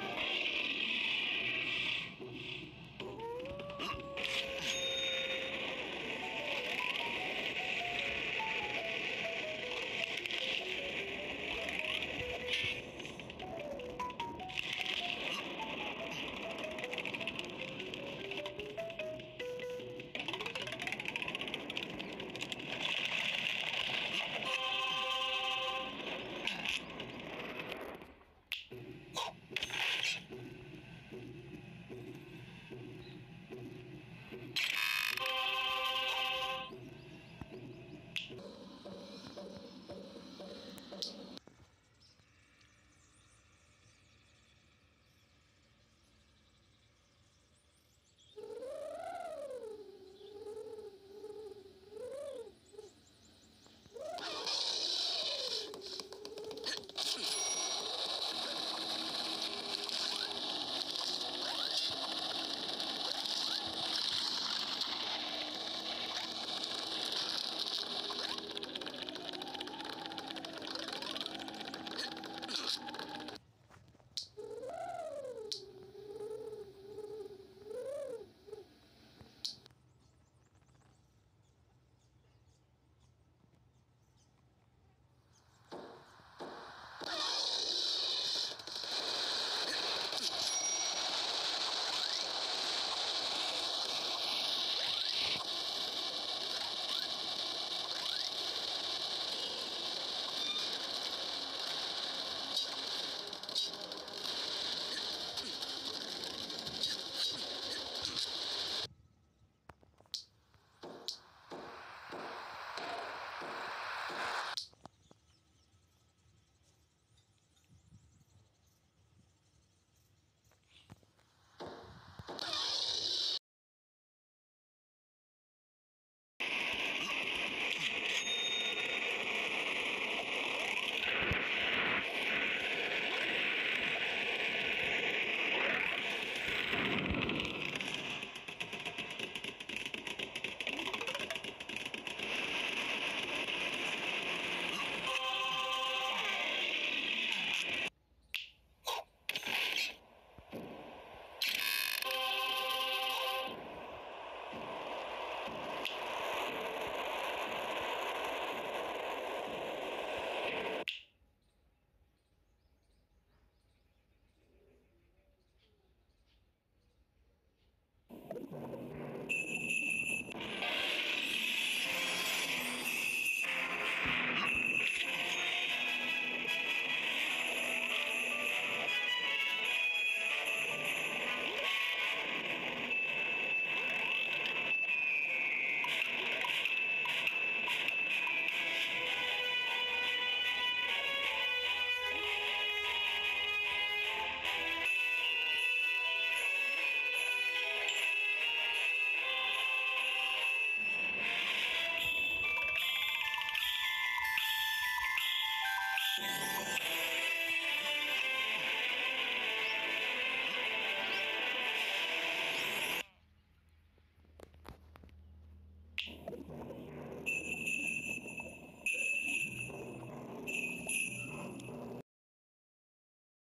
Hey!